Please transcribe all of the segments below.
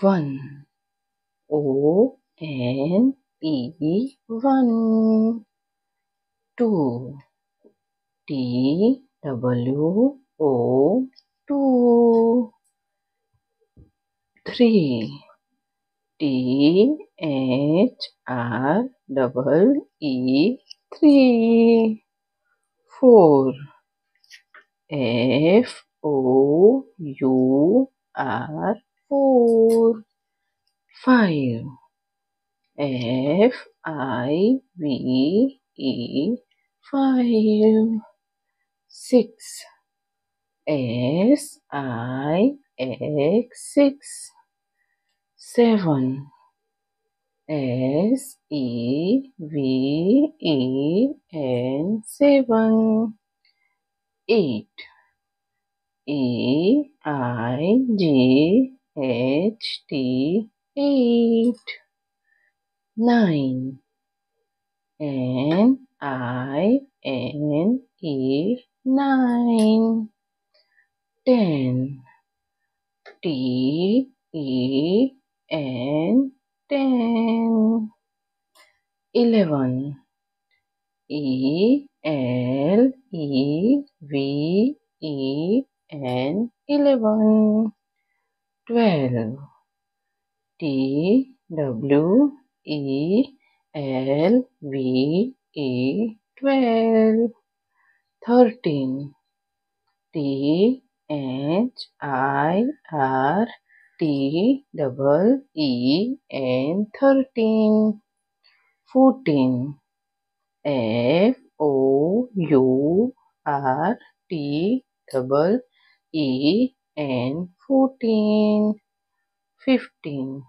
one O N E one two. T W O two. Three. T H R double E three. Four. F O U R four five F I V E five six. S I X six. Seven. S E V E N seven. Eight. E I G H T eight nine N I N E nine ten T E N ten eleven E L E V E N eleven twelve T W E L V E twelve thirteen T H I R T double E N thirteen fourteen F O U R T double E N fourteen fifteen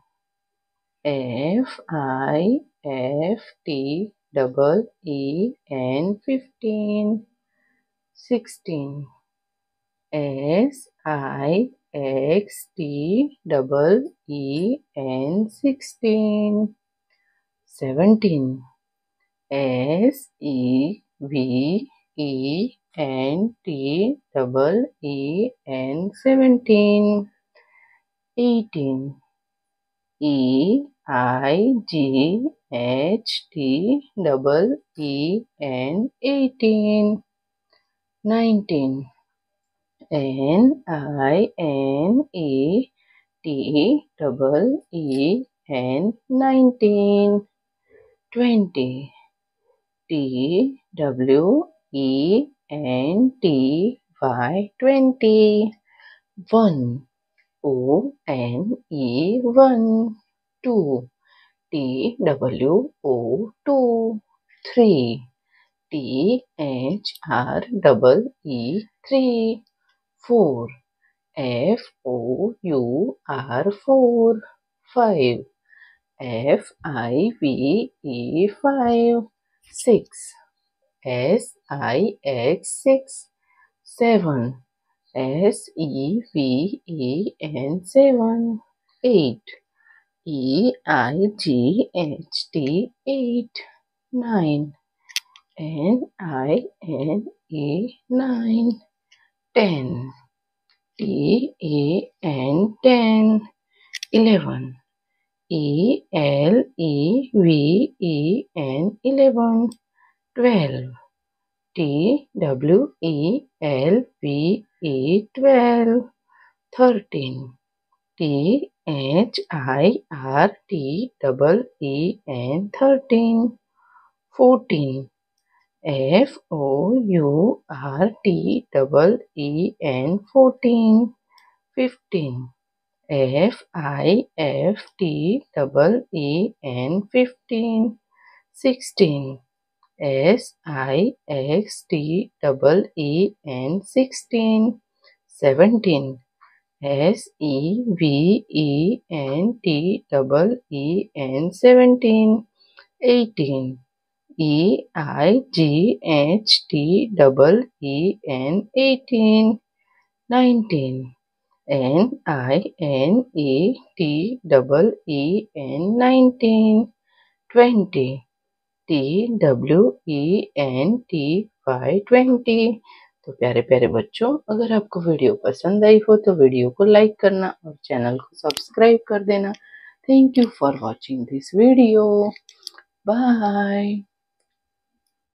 F I F T double E N fifteen sixteen. S I X T double E N sixteen seventeen. S E V E N T double E N seventeen eighteen. E I G H T double E N eighteen. Nineteen. N I N E T double E N nineteen. Twenty. T W E N T Y twenty. One. O N E one two T W O two three T H R double E three four F O U R four five F I V E five six S I X six seven S E V E N seven eight E I G H T eight nine. N I N E nine. Ten. T A N ten. Eleven. E L E V E N eleven. Twelve. T W E L V E twelve. Thirteen T H I R T double E N thirteen. Fourteen. F O U R T double E N fourteen. Fifteen. F I F T double E N fifteen. Sixteen. S I X T double E N sixteen. Seventeen S E V E N T double E N seventeen eighteen. E I G H T double E N eighteen nineteen. N I N E T double E N nineteen twenty. T W E N T Y twenty तो प्यारे प्यारे बच्चों, अगर आपको video पसंद आई हो तो video को लाइक करना और चैनल को सब्सक्राइब कर देना। Thank you for watching this video. Bye.